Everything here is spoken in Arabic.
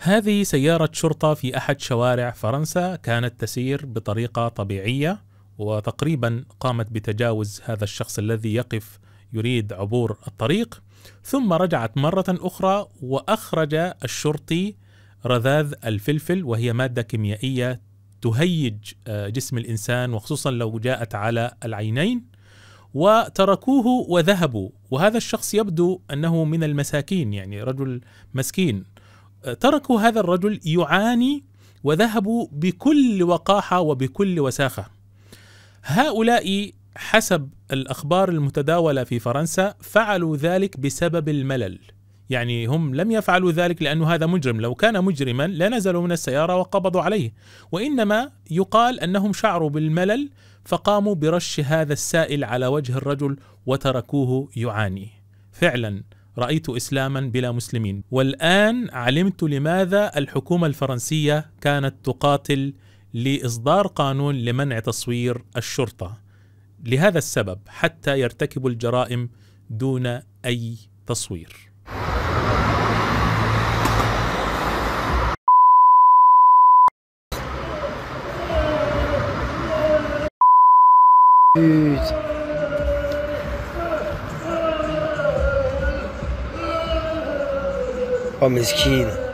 هذه سيارة شرطة في أحد شوارع فرنسا كانت تسير بطريقة طبيعية وتقريبا قامت بتجاوز هذا الشخص الذي يقف يريد عبور الطريق ثم رجعت مرة أخرى وأخرج الشرطي رذاذ الفلفل وهي مادة كيميائية تهيج آه، جسم الإنسان وخصوصا لو جاءت على العينين وتركوه وذهبوا. وهذا الشخص يبدو أنه من المساكين يعني رجل مسكين. تركوا هذا الرجل يعاني وذهبوا بكل وقاحة وبكل وساخة. هؤلاء حسب الأخبار المتداولة في فرنسا فعلوا ذلك بسبب الملل. يعني هم لم يفعلوا ذلك لأنه هذا مجرم. لو كان مجرما لنزلوا من السيارة وقبضوا عليه. وإنما يقال أنهم شعروا بالملل فقاموا برش هذا السائل على وجه الرجل وتركوه يعاني. فعلا رأيت إسلاما بلا مسلمين. والآن علمت لماذا الحكومة الفرنسية كانت تقاتل لإصدار قانون لمنع تصوير الشرطة. لهذا السبب حتى يرتكبوا الجرائم دون أي تصوير. Oh مسكين